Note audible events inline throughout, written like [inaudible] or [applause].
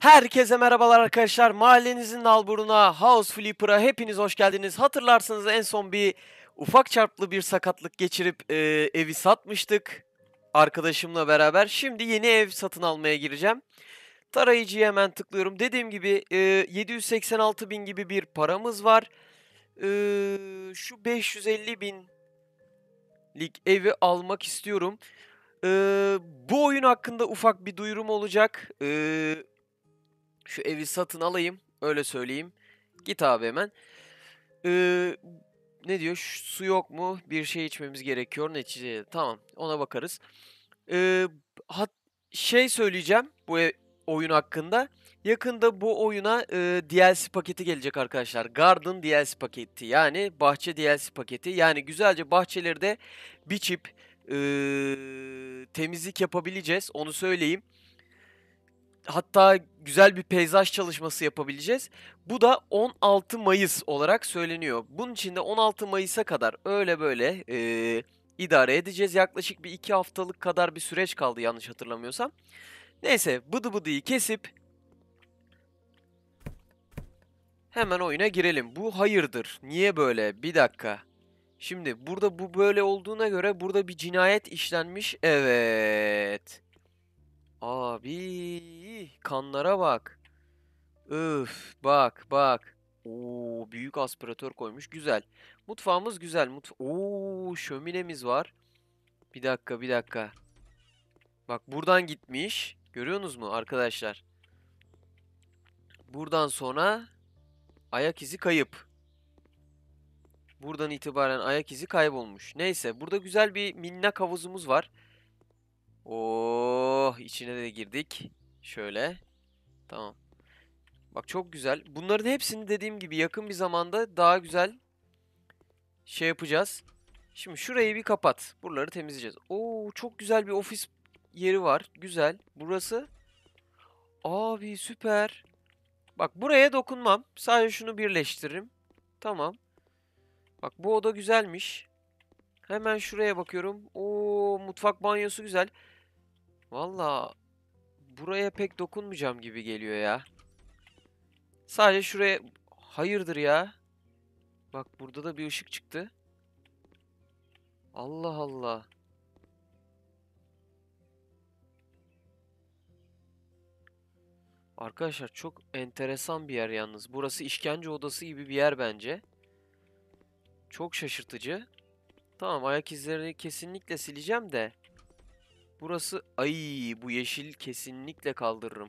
Herkese merhabalar arkadaşlar. Mahallenizin nalburuna, House Flipper'a hepiniz hoş geldiniz. Hatırlarsanız en son bir ufak çarplı bir sakatlık geçirip e, evi satmıştık arkadaşımla beraber. Şimdi yeni ev satın almaya gireceğim. Tarayıcıya hemen tıklıyorum. Dediğim gibi e, 786 bin gibi bir paramız var. E, şu 550 binlik evi almak istiyorum. E, bu oyun hakkında ufak bir duyurum olacak. E, şu evi satın alayım. Öyle söyleyeyim. Git abi hemen. Ee, ne diyor? Şu su yok mu? Bir şey içmemiz gerekiyor. Neticede tamam. Ona bakarız. Ee, hat, şey söyleyeceğim bu ev, oyun hakkında. Yakında bu oyuna e, DLC paketi gelecek arkadaşlar. Garden DLC paketi. Yani bahçe DLC paketi. Yani güzelce bahçeleri de biçip e, temizlik yapabileceğiz. Onu söyleyeyim hatta güzel bir peyzaj çalışması yapabileceğiz. Bu da 16 Mayıs olarak söyleniyor. Bunun için de 16 Mayıs'a kadar öyle böyle e, idare edeceğiz. Yaklaşık bir iki haftalık kadar bir süreç kaldı yanlış hatırlamıyorsam. Neyse bıdı bıdıyı kesip hemen oyuna girelim. Bu hayırdır. Niye böyle? Bir dakika. Şimdi burada bu böyle olduğuna göre burada bir cinayet işlenmiş. Evet. Abi kanlara bak. Öf bak bak. Oo büyük aspiratör koymuş. Güzel. Mutfağımız güzel. Mutf Oo şöminemiz var. Bir dakika bir dakika. Bak buradan gitmiş. Görüyorsunuz mu arkadaşlar? Buradan sonra ayak izi kayıp. Buradan itibaren ayak izi kaybolmuş. Neyse burada güzel bir minnak havuzumuz var. Oh içine de girdik. Şöyle. Tamam. Bak çok güzel. Bunların hepsini dediğim gibi yakın bir zamanda daha güzel şey yapacağız. Şimdi şurayı bir kapat. Buraları temizleyeceğiz. Oo çok güzel bir ofis yeri var. Güzel. Burası. Abi süper. Bak buraya dokunmam. Sadece şunu birleştiririm. Tamam. Bak bu oda güzelmiş. Hemen şuraya bakıyorum. Oo mutfak banyosu güzel. Valla buraya pek dokunmayacağım gibi geliyor ya. Sadece şuraya... Hayırdır ya? Bak burada da bir ışık çıktı. Allah Allah. Arkadaşlar çok enteresan bir yer yalnız. Burası işkence odası gibi bir yer bence. Çok şaşırtıcı. Tamam ayak izlerini kesinlikle sileceğim de. Burası ay bu yeşil kesinlikle kaldırırım.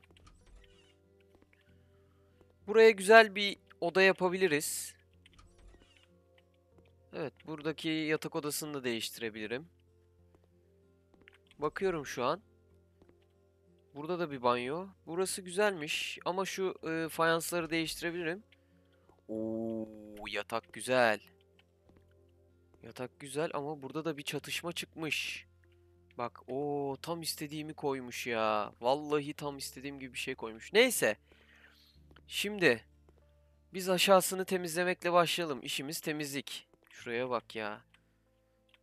Buraya güzel bir oda yapabiliriz. Evet buradaki yatak odasını da değiştirebilirim. Bakıyorum şu an. Burada da bir banyo. Burası güzelmiş ama şu e, fayansları değiştirebilirim. Oo yatak güzel. Yatak güzel ama burada da bir çatışma çıkmış. Bak o tam istediğimi koymuş ya. Vallahi tam istediğim gibi bir şey koymuş. Neyse. Şimdi biz aşağısını temizlemekle başlayalım. İşimiz temizlik. Şuraya bak ya.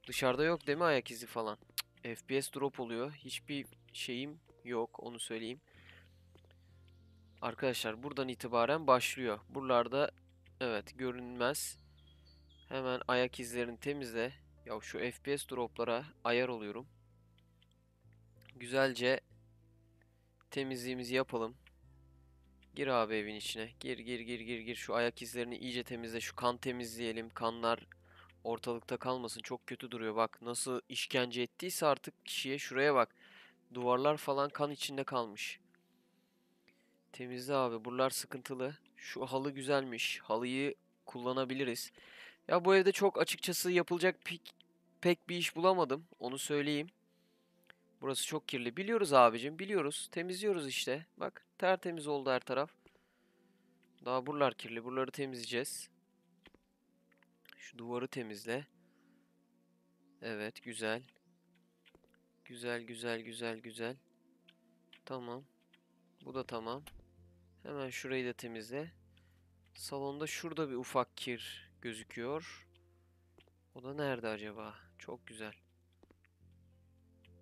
Dışarıda yok değil mi ayak izi falan? Cık, FPS drop oluyor. Hiçbir şeyim yok onu söyleyeyim. Arkadaşlar buradan itibaren başlıyor. Buralarda evet görünmez. Hemen ayak izlerini temizle. Ya şu FPS droplara ayar oluyorum. Güzelce temizliğimizi yapalım. Gir abi evin içine. Gir gir gir gir gir. Şu ayak izlerini iyice temizle. Şu kan temizleyelim. Kanlar ortalıkta kalmasın. Çok kötü duruyor. Bak nasıl işkence ettiyse artık kişiye şuraya bak. Duvarlar falan kan içinde kalmış. Temizle abi. Buralar sıkıntılı. Şu halı güzelmiş. Halıyı kullanabiliriz. Ya bu evde çok açıkçası yapılacak pek, pek bir iş bulamadım. Onu söyleyeyim. Burası çok kirli. Biliyoruz abicim. Biliyoruz. Temizliyoruz işte. Bak tertemiz oldu her taraf. Daha buralar kirli. Buraları temizleyeceğiz. Şu duvarı temizle. Evet güzel. Güzel güzel güzel güzel. Tamam. Bu da tamam. Hemen şurayı da temizle. Salonda şurada bir ufak kir gözüküyor. O da nerede acaba? Çok güzel.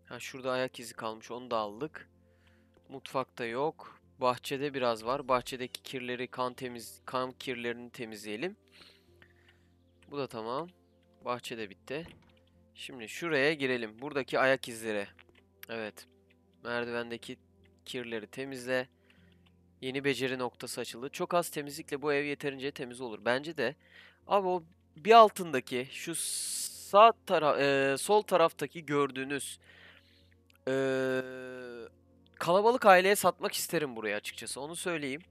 Ha şurada ayak izi kalmış. Onu da aldık. Mutfakta yok. Bahçede biraz var. Bahçedeki kirleri, kan temiz kan kirlerini temizleyelim. Bu da tamam. Bahçe de bitti. Şimdi şuraya girelim. Buradaki ayak izleri. Evet. Merdivendeki kirleri temizle. Yeni beceri noktası açıldı. Çok az temizlikle bu ev yeterince temiz olur. Bence de. Abi o bir altındaki şu sağ tara eee, sol taraftaki gördüğünüz eee, kalabalık aileye satmak isterim buraya açıkçası. Onu söyleyeyim.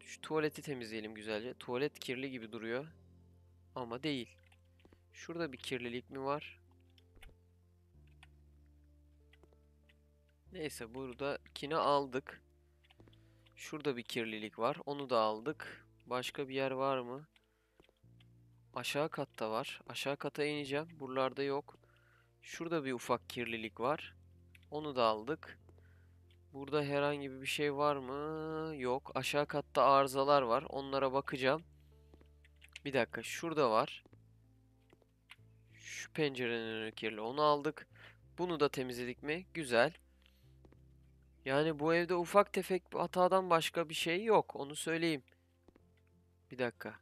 Şu tuvaleti temizleyelim güzelce. Tuvalet kirli gibi duruyor. Ama değil. Şurada bir kirlilik mi var? Neyse buradakini aldık. Şurada bir kirlilik var. Onu da aldık. Başka bir yer var mı? Aşağı katta var. Aşağı kata ineceğim. Buralarda yok. Şurada bir ufak kirlilik var. Onu da aldık. Burada herhangi bir şey var mı? Yok. Aşağı katta arızalar var. Onlara bakacağım. Bir dakika. Şurada var. Şu pencerenin önü kirli. Onu aldık. Bunu da temizledik mi? Güzel. Yani bu evde ufak tefek bir hatadan başka bir şey yok. Onu söyleyeyim. Bir dakika.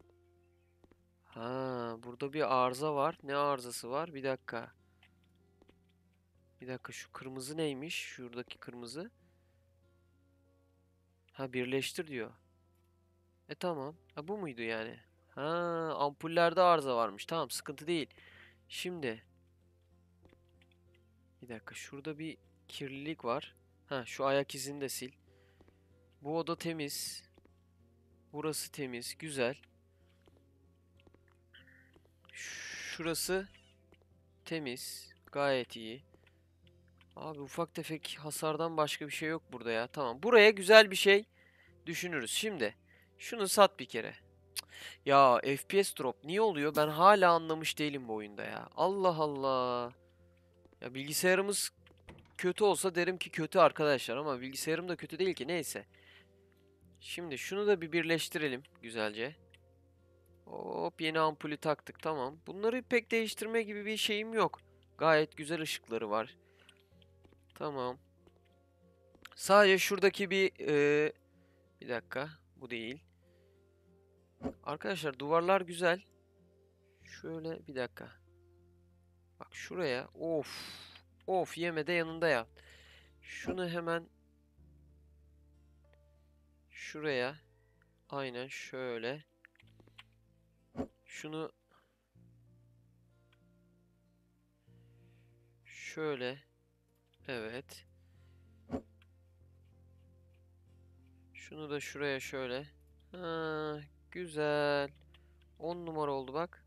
Ha, burada bir arıza var. Ne arızası var? Bir dakika. Bir dakika şu kırmızı neymiş? Şuradaki kırmızı. Ha birleştir diyor. E tamam. Ha bu muydu yani? Ha ampullerde arıza varmış. Tamam sıkıntı değil. Şimdi. Bir dakika şurada bir kirlilik var. Ha şu ayak izini de sil. Bu oda temiz. Burası temiz. Güzel. Şurası temiz. Gayet iyi. Abi ufak tefek hasardan başka bir şey yok burada ya. Tamam. Buraya güzel bir şey düşünürüz. Şimdi şunu sat bir kere. Ya FPS drop niye oluyor? Ben hala anlamış değilim bu oyunda ya. Allah Allah. Ya bilgisayarımız kötü olsa derim ki kötü arkadaşlar ama bilgisayarım da kötü değil ki neyse. Şimdi şunu da bir birleştirelim güzelce. Hop yeni ampulü taktık tamam. Bunları pek değiştirme gibi bir şeyim yok. Gayet güzel ışıkları var. Tamam. Sadece şuradaki bir eee, bir dakika bu değil. Arkadaşlar duvarlar güzel. Şöyle bir dakika. Bak şuraya of of yeme de yanında ya. Şunu hemen şuraya aynen şöyle. Şunu şöyle evet. Şunu da şuraya şöyle. Ha, güzel. 10 numara oldu bak.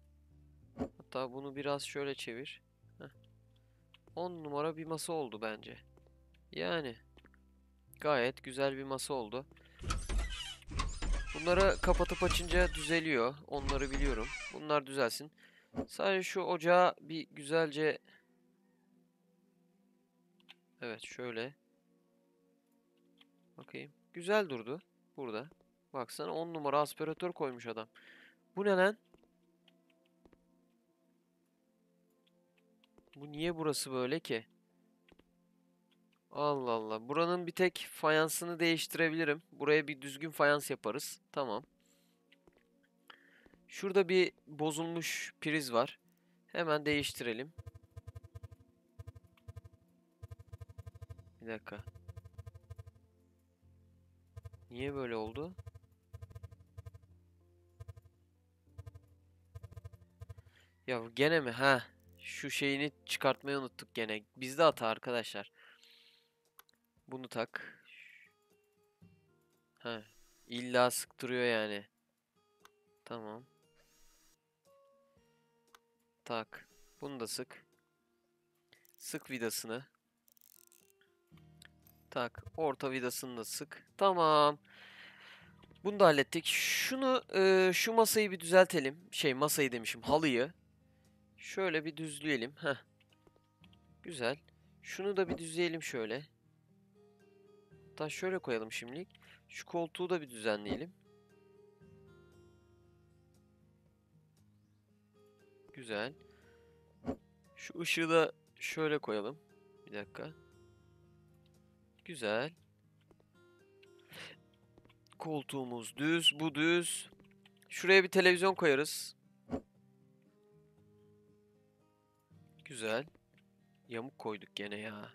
Hatta bunu biraz şöyle çevir. Heh. 10 numara bir masa oldu bence. Yani gayet güzel bir masa oldu. Bunları kapatıp açınca düzeliyor. Onları biliyorum. Bunlar düzelsin. Sadece şu ocağı bir güzelce Evet şöyle. Bakayım. Güzel durdu. Burada. Baksana 10 numara aspiratör koymuş adam. Bu ne lan? Bu niye burası böyle ki? Allah Allah. Buranın bir tek fayansını değiştirebilirim. Buraya bir düzgün fayans yaparız. Tamam. Şurada bir bozulmuş priz var. Hemen değiştirelim. Bir dakika. Niye böyle oldu? Ya gene mi? Ha. Şu şeyini çıkartmayı unuttuk gene. Bizde hata arkadaşlar. Bunu tak. Ha. İlla sıktırıyor yani. Tamam. Tak. Bunu da sık. Sık vidasını. Tak. Orta vidasını da sık. Tamam. Bunu da hallettik. Şunu, e, şu masayı bir düzeltelim. Şey masayı demişim. Halıyı. Şöyle bir düzleyelim. Heh. Güzel. Şunu da bir düzleyelim şöyle. Hatta şöyle koyalım şimdilik. Şu koltuğu da bir düzenleyelim. Güzel. Şu ışığı da şöyle koyalım. Bir dakika. Güzel. Koltuğumuz düz, bu düz. Şuraya bir televizyon koyarız. Güzel. Yamuk koyduk gene ya.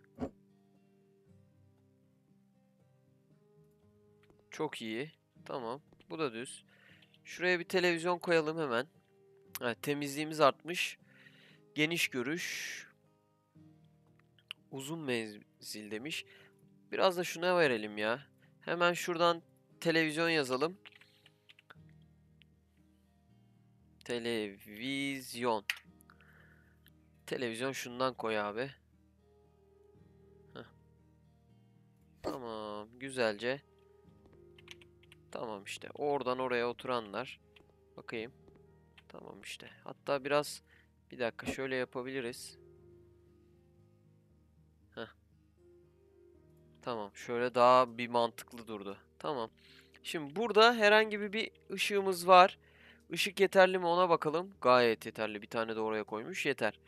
Çok iyi. Tamam. Bu da düz. Şuraya bir televizyon koyalım hemen. Evet, temizliğimiz artmış. Geniş görüş. Uzun menzil demiş. Biraz da şuna verelim ya. Hemen şuradan televizyon yazalım. Televizyon. Televizyon şundan koy abi. Tamam, güzelce. Tamam işte. Oradan oraya oturanlar. Bakayım. Tamam işte. Hatta biraz bir dakika şöyle yapabiliriz. Tamam. Şöyle daha bir mantıklı durdu. Tamam. Şimdi burada herhangi bir, bir ışığımız var. Işık yeterli mi ona bakalım. Gayet yeterli. Bir tane de oraya koymuş. Yeter.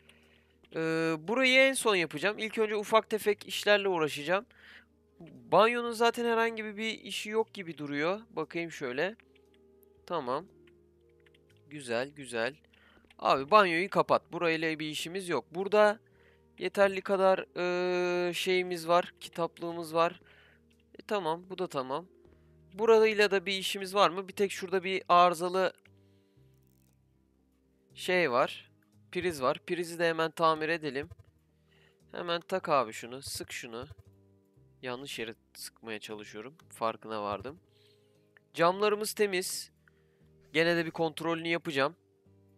Ee, burayı en son yapacağım. İlk önce ufak tefek işlerle uğraşacağım. Banyonun zaten herhangi bir, bir işi yok gibi duruyor. Bakayım şöyle. Tamam. Güzel güzel. Abi banyoyu kapat. Burayla bir işimiz yok. Burada yeterli kadar eee, şeyimiz var. Kitaplığımız var. E, tamam bu da tamam. Burayla da bir işimiz var mı? Bir tek şurada bir arızalı şey var. Priz var. Prizi de hemen tamir edelim. Hemen tak abi şunu. Sık şunu. Yanlış yere sıkmaya çalışıyorum. Farkına vardım. Camlarımız temiz. Gene de bir kontrolünü yapacağım.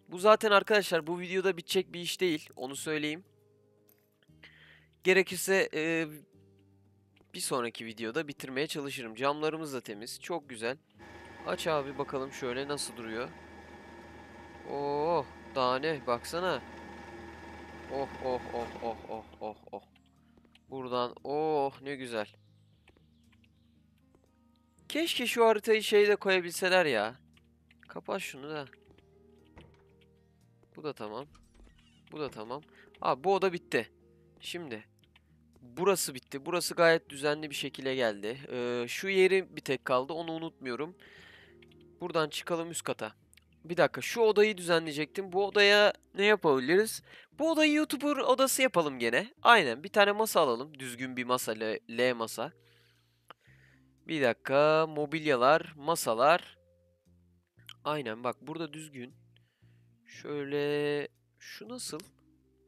Bu zaten arkadaşlar bu videoda bitecek bir iş değil. Onu söyleyeyim. Gerekirse e, bir sonraki videoda bitirmeye çalışırım. Camlarımız da temiz. Çok güzel. Aç abi bakalım şöyle nasıl duruyor. Oh daha ne baksana. Oh oh oh oh oh oh oh. Buradan oh ne güzel. Keşke şu haritayı şeyde koyabilseler ya. Kapat şunu da. Bu da tamam. Bu da tamam. Abi bu oda bitti. Şimdi. Burası bitti. Burası gayet düzenli bir şekilde geldi. Ee, şu yeri bir tek kaldı. Onu unutmuyorum. Buradan çıkalım üst kata. Bir dakika şu odayı düzenleyecektim. Bu odaya ne yapabiliriz? Bu odayı YouTuber odası yapalım gene. Aynen bir tane masa alalım. Düzgün bir masa. L, L masa. Bir dakika. Mobilyalar, masalar. Aynen bak burada düzgün. Şöyle şu nasıl?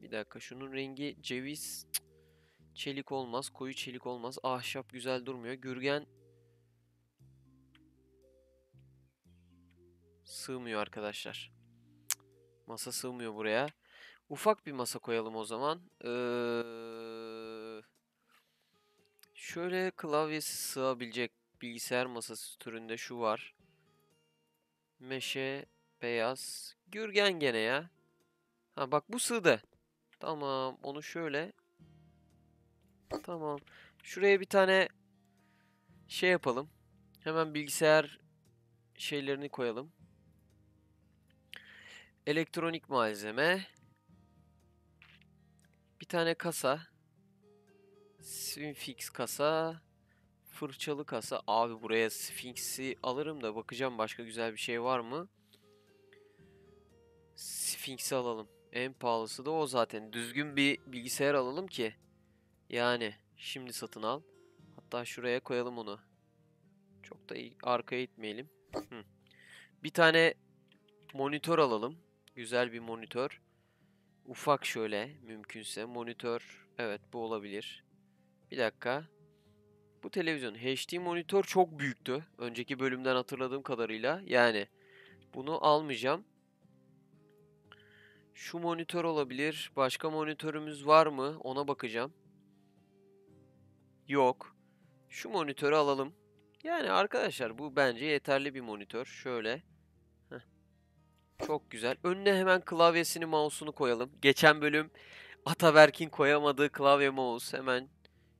Bir dakika şunun rengi ceviz. Cık. Çelik olmaz. Koyu çelik olmaz. Ahşap güzel durmuyor. Gürgen sığmıyor arkadaşlar. Cık. Masa sığmıyor buraya. Ufak bir masa koyalım o zaman. Ee, şöyle klavyesi sığabilecek bilgisayar masası türünde şu var. Meşe, beyaz. Gürgen gene ya. Ha bak bu sığdı. Tamam onu şöyle. Tamam. Şuraya bir tane şey yapalım. Hemen bilgisayar şeylerini koyalım. Elektronik malzeme. Bir tane kasa. Sphinx kasa. Fırçalı kasa. Abi buraya Sphinx'i alırım da bakacağım başka güzel bir şey var mı? Sphinx'i alalım. En pahalısı da o zaten. Düzgün bir bilgisayar alalım ki. Yani şimdi satın al. Hatta şuraya koyalım onu. Çok da arkaya itmeyelim. Bir tane monitör alalım. Güzel bir monitör. Ufak şöyle mümkünse monitör. Evet bu olabilir. Bir dakika. Bu televizyon HD monitör çok büyüktü. Önceki bölümden hatırladığım kadarıyla. Yani bunu almayacağım. Şu monitör olabilir. Başka monitörümüz var mı? Ona bakacağım. Yok. Şu monitörü alalım. Yani arkadaşlar bu bence yeterli bir monitör. Şöyle. Heh. Çok güzel. Önüne hemen klavyesini, mouse'unu koyalım. Geçen bölüm Ataberk'in koyamadığı klavye mouse. Hemen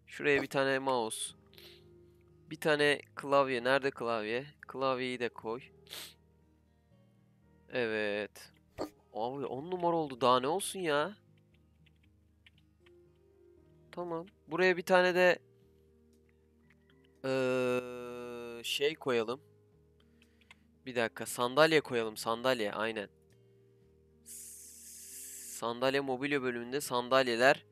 şuraya bir tane mouse. Bir tane klavye. Nerede klavye? Klavyeyi de koy. Evet. Abi 10 numara oldu. Daha ne olsun ya? Tamam. Buraya bir tane de eee, şey koyalım. Bir dakika sandalye koyalım sandalye aynen. Sandalye mobilya bölümünde sandalyeler.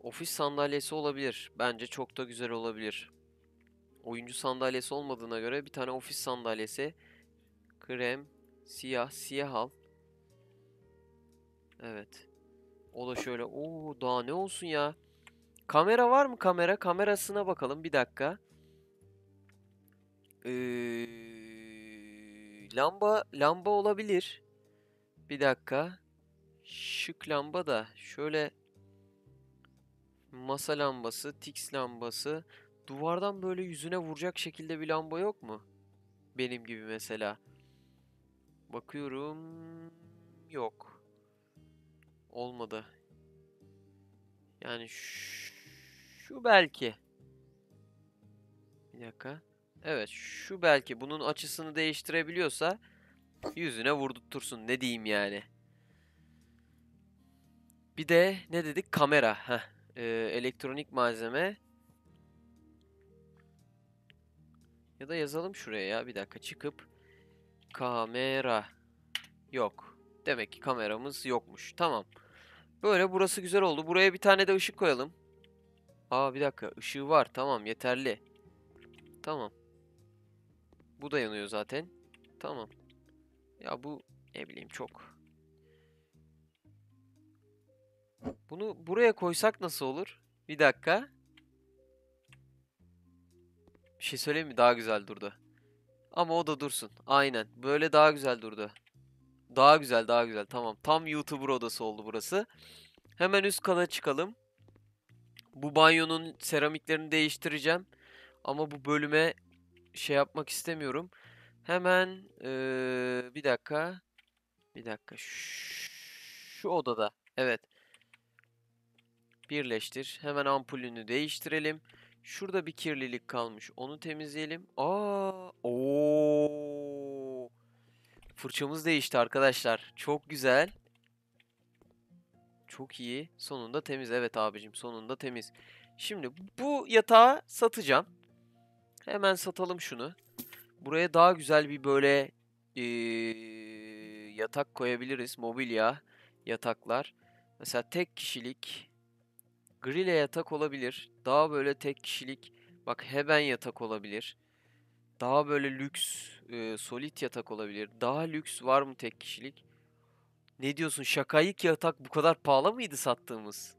Ofis sandalyesi olabilir. Bence çok da güzel olabilir. Oyuncu sandalyesi olmadığına göre bir tane ofis sandalyesi. Krem, siyah, siyah al. Evet. O da şöyle. Oo daha ne olsun ya. Kamera var mı kamera? Kamerasına bakalım bir dakika. Ee, lamba lamba olabilir. Bir dakika. Şık lamba da şöyle masa lambası, tix lambası, duvardan böyle yüzüne vuracak şekilde bir lamba yok mu? Benim gibi mesela. Bakıyorum. Yok. Olmadı. Yani ş- şu belki. Bir dakika. Evet şu belki bunun açısını değiştirebiliyorsa yüzüne vurdurtursun ne diyeyim yani. Bir de ne dedik? Kamera. Heh. Ee, elektronik malzeme. Ya da yazalım şuraya ya. Bir dakika çıkıp kamera. Yok. Demek ki kameramız yokmuş. Tamam. Böyle burası güzel oldu. Buraya bir tane de ışık koyalım. Aa bir dakika. ışığı var. Tamam yeterli. Tamam. Bu da yanıyor zaten. Tamam. Ya bu ne bileyim çok. Bunu buraya koysak nasıl olur? Bir dakika. Bir şey söyleyeyim mi? Daha güzel durdu. Ama o da dursun. Aynen. Böyle daha güzel durdu. Daha güzel, daha güzel. Tamam. Tam YouTuber odası oldu burası. Hemen üst kata çıkalım. Bu banyonun seramiklerini değiştireceğim. Ama bu bölüme şey yapmak istemiyorum. Hemen eee, bir dakika. Bir dakika. Şu, şu odada. Evet. Birleştir. Hemen ampulünü değiştirelim. Şurada bir kirlilik kalmış. Onu temizleyelim. Aa, oo. Fırçamız değişti arkadaşlar. Çok güzel. Çok iyi. Sonunda temiz. Evet abicim, sonunda temiz. Şimdi bu yatağı satacağım. Hemen satalım şunu. Buraya daha güzel bir böyle eee, yatak koyabiliriz. Mobilya yataklar. Mesela tek kişilik grile yatak olabilir. Daha böyle tek kişilik bak heben yatak olabilir. Daha böyle lüks eee solid yatak olabilir. Daha lüks var mı tek kişilik? Ne diyorsun? Şakayık yatak bu kadar pahalı mıydı sattığımız?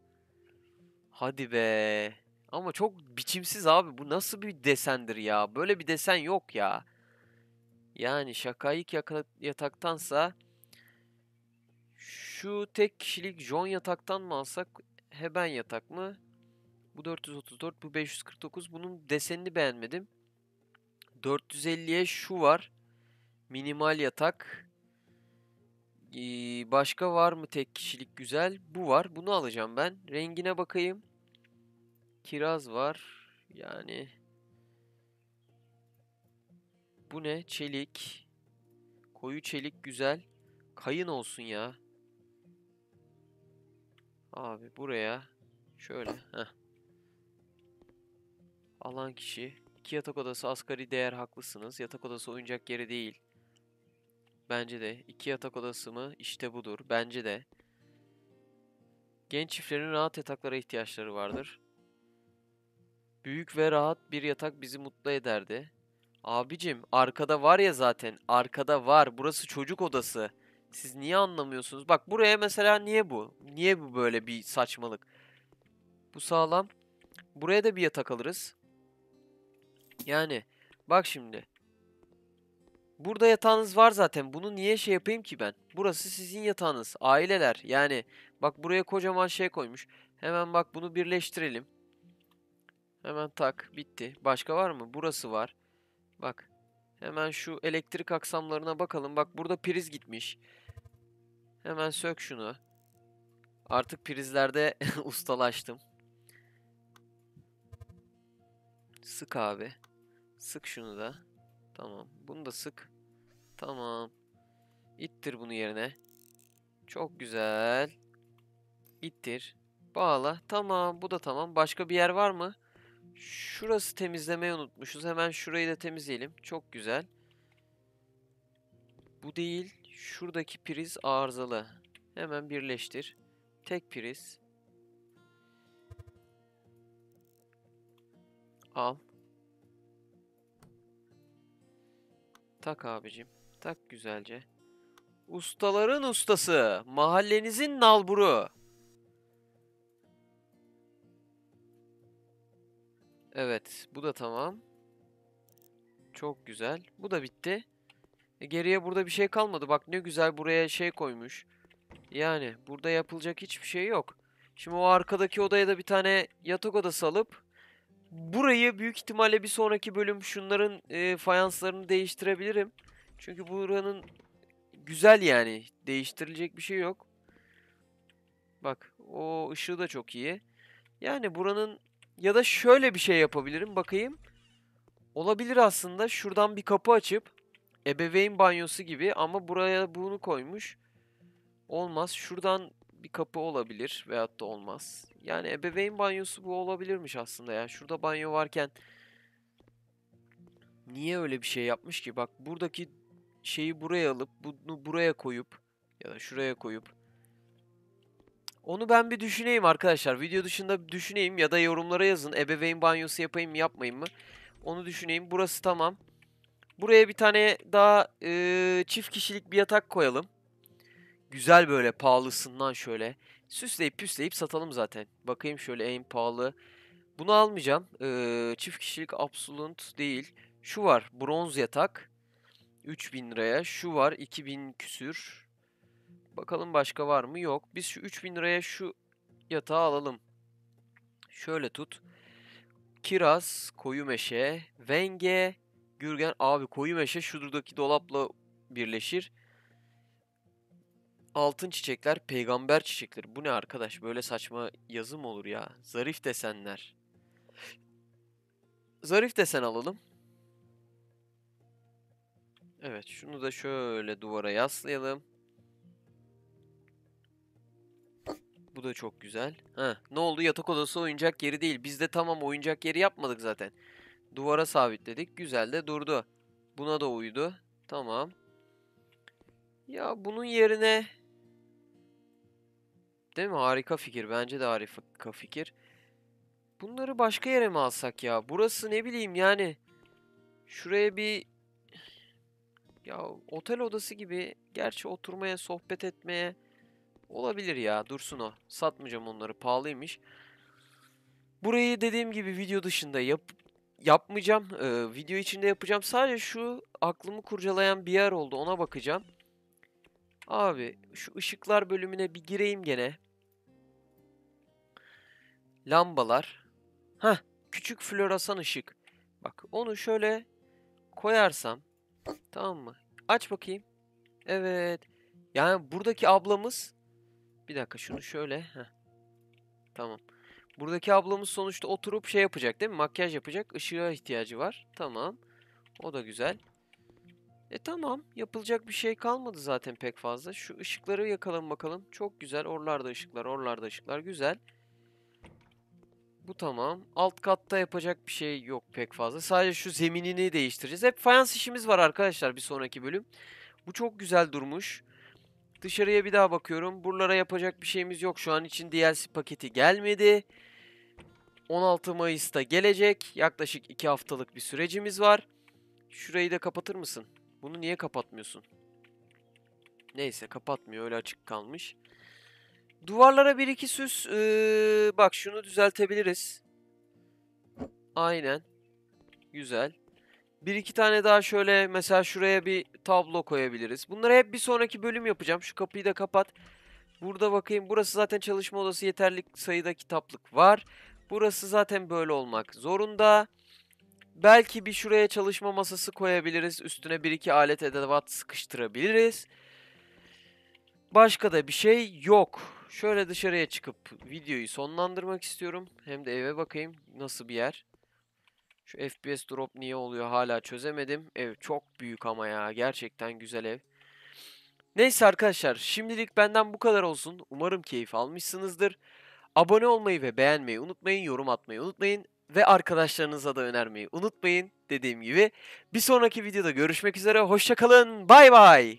Hadi be. Ama çok biçimsiz abi. Bu nasıl bir desendir ya? Böyle bir desen yok ya. Yani şakayık yataktansa şu tek kişilik John yataktan mı alsak? Heben yatak mı? Bu 434, bu 549. Bunun desenini beğenmedim. 450'ye şu var. Minimal yatak. Başka var mı tek kişilik güzel? Bu var. Bunu alacağım ben. Rengine bakayım. Kiraz var. Yani bu ne? Çelik. Koyu çelik güzel. Kayın olsun ya. Abi buraya şöyle. Heh. Alan kişi. İki yatak odası asgari değer haklısınız. Yatak odası oyuncak yeri değil. Bence de. İki yatak odası mı? İşte budur. Bence de. Genç çiftlerin rahat yataklara ihtiyaçları vardır. Büyük ve rahat bir yatak bizi mutlu ederdi. Abicim arkada var ya zaten. Arkada var. Burası çocuk odası. Siz niye anlamıyorsunuz? Bak buraya mesela niye bu? Niye bu böyle bir saçmalık? Bu sağlam. Buraya da bir yatak alırız. Yani bak şimdi. Burada yatağınız var zaten. Bunu niye şey yapayım ki ben? Burası sizin yatağınız. Aileler. Yani bak buraya kocaman şey koymuş. Hemen bak bunu birleştirelim. Hemen tak. Bitti. Başka var mı? Burası var. Bak. Hemen şu elektrik aksamlarına bakalım. Bak burada priz gitmiş. Hemen sök şunu. Artık prizlerde [laughs] ustalaştım. Sık abi. Sık şunu da. Tamam. Bunu da sık. Tamam. İttir bunu yerine. Çok güzel. İttir. Bağla. Tamam. Bu da tamam. Başka bir yer var mı? Şurası temizlemeyi unutmuşuz. Hemen şurayı da temizleyelim. Çok güzel. Bu değil. Şuradaki priz arızalı. Hemen birleştir. Tek priz. Al. Tak abicim. Tak güzelce. Ustaların ustası. Mahallenizin nalburu. Evet. Bu da tamam. Çok güzel. Bu da bitti. E geriye burada bir şey kalmadı. Bak ne güzel buraya şey koymuş. Yani burada yapılacak hiçbir şey yok. Şimdi o arkadaki odaya da bir tane yatak odası alıp burayı büyük ihtimalle bir sonraki bölüm şunların e, fayanslarını değiştirebilirim. Çünkü buranın güzel yani. Değiştirilecek bir şey yok. Bak o ışığı da çok iyi. Yani buranın ya da şöyle bir şey yapabilirim. Bakayım. Olabilir aslında. Şuradan bir kapı açıp ebeveyn banyosu gibi ama buraya bunu koymuş. Olmaz. Şuradan bir kapı olabilir veyahut da olmaz. Yani ebeveyn banyosu bu olabilirmiş aslında ya. Şurada banyo varken niye öyle bir şey yapmış ki? Bak buradaki şeyi buraya alıp bunu buraya koyup ya da şuraya koyup onu ben bir düşüneyim arkadaşlar. Video dışında düşüneyim ya da yorumlara yazın. Ebeveyn banyosu yapayım mı yapmayayım mı? Onu düşüneyim. Burası tamam. Buraya bir tane daha e, çift kişilik bir yatak koyalım. Güzel böyle pahalısından şöyle. Süsleyip püsleyip satalım zaten. Bakayım şöyle en pahalı. Bunu almayacağım. E, çift kişilik absolut değil. Şu var bronz yatak. 3000 liraya. Şu var 2000 küsür. Bakalım başka var mı? Yok. Biz şu 3000 liraya şu yatağı alalım. Şöyle tut. Kiraz, koyu meşe, venge, gürgen. Abi koyu meşe şuradaki dolapla birleşir. Altın çiçekler, peygamber çiçekleri. Bu ne arkadaş? Böyle saçma yazı mı olur ya? Zarif desenler. Zarif desen alalım. Evet, şunu da şöyle duvara yaslayalım. Bu da çok güzel. Heh, ne oldu? Yatak odası oyuncak yeri değil. Biz de tamam oyuncak yeri yapmadık zaten. Duvara sabitledik. Güzel de durdu. Buna da uydu. Tamam. Ya bunun yerine... Değil mi? Harika fikir. Bence de harika fikir. Bunları başka yere mi alsak ya? Burası ne bileyim yani. Şuraya bir... Ya otel odası gibi. Gerçi oturmaya, sohbet etmeye... Olabilir ya. Dursun o. Satmayacağım onları. Pahalıymış. Burayı dediğim gibi video dışında yap yapmayacağım. Ee, video içinde yapacağım. Sadece şu aklımı kurcalayan bir yer oldu. Ona bakacağım. Abi şu ışıklar bölümüne bir gireyim gene. Lambalar. Heh, küçük floresan ışık. Bak onu şöyle koyarsam. Tamam mı? Aç bakayım. Evet. Yani buradaki ablamız bir dakika şunu şöyle. Heh. Tamam. Buradaki ablamız sonuçta oturup şey yapacak değil mi? Makyaj yapacak. Işığa ihtiyacı var. Tamam. O da güzel. E tamam. Yapılacak bir şey kalmadı zaten pek fazla. Şu ışıkları yakalım bakalım. Çok güzel. Oralarda ışıklar, oralarda ışıklar. Güzel. Bu tamam. Alt katta yapacak bir şey yok pek fazla. Sadece şu zeminini değiştireceğiz. Hep fayans işimiz var arkadaşlar bir sonraki bölüm. Bu çok güzel durmuş. Dışarıya bir daha bakıyorum. Buralara yapacak bir şeyimiz yok. Şu an için DLC paketi gelmedi. 16 Mayıs'ta gelecek. Yaklaşık 2 haftalık bir sürecimiz var. Şurayı da kapatır mısın? Bunu niye kapatmıyorsun? Neyse kapatmıyor. Öyle açık kalmış. Duvarlara bir iki süs. Ee, bak şunu düzeltebiliriz. Aynen. Güzel. Bir iki tane daha şöyle mesela şuraya bir tablo koyabiliriz. Bunları hep bir sonraki bölüm yapacağım. Şu kapıyı da kapat. Burada bakayım. Burası zaten çalışma odası yeterli sayıda kitaplık var. Burası zaten böyle olmak zorunda. Belki bir şuraya çalışma masası koyabiliriz. Üstüne bir iki alet edevat sıkıştırabiliriz. Başka da bir şey yok. Şöyle dışarıya çıkıp videoyu sonlandırmak istiyorum. Hem de eve bakayım nasıl bir yer. Şu FPS drop niye oluyor hala çözemedim. Ev çok büyük ama ya. Gerçekten güzel ev. Neyse arkadaşlar şimdilik benden bu kadar olsun. Umarım keyif almışsınızdır. Abone olmayı ve beğenmeyi unutmayın. Yorum atmayı unutmayın. ve arkadaşlarınıza da önermeyi unutmayın. Dediğim gibi bir sonraki videoda görüşmek üzere. Hoşçakalın. Bay bay.